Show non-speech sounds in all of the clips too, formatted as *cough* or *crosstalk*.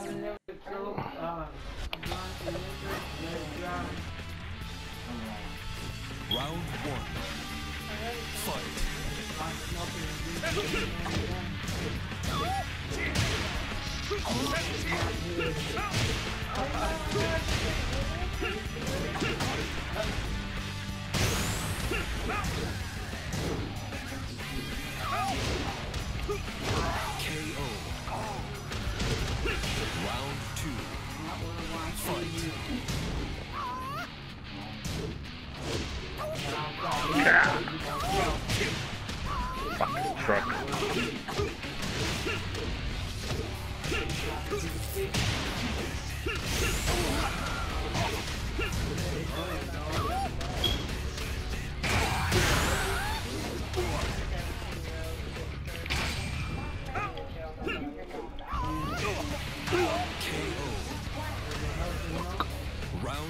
Round one. Fight. *laughs* Fight. Fucking truck.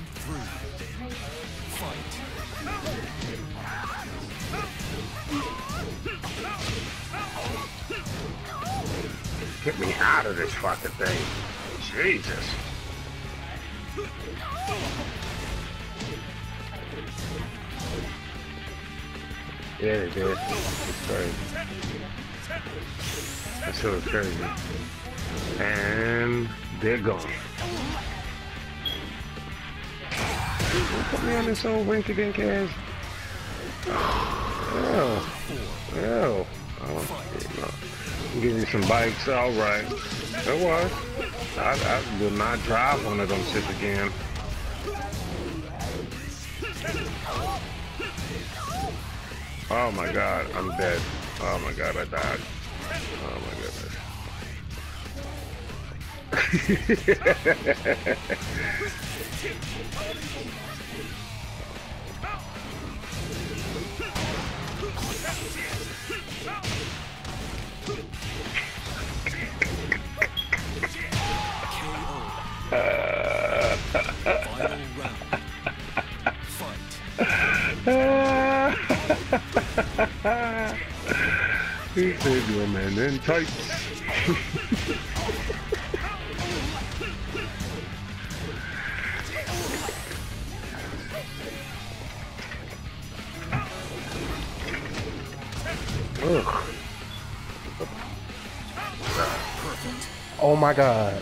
Round three. Fight. Get me out of this fucking thing. Jesus. Yeah, they did. It's crazy. That's so crazy. And they're gone. Put me on this old rinky dink ass. Oh. Oh. Oh. no. Give me some bikes, all right. That was. I, I will not drive one of them shits again. Oh my god, I'm dead. Oh my god, I died. Final round. Fight. he said your man in tights. *laughs* Ugh. Oh my god.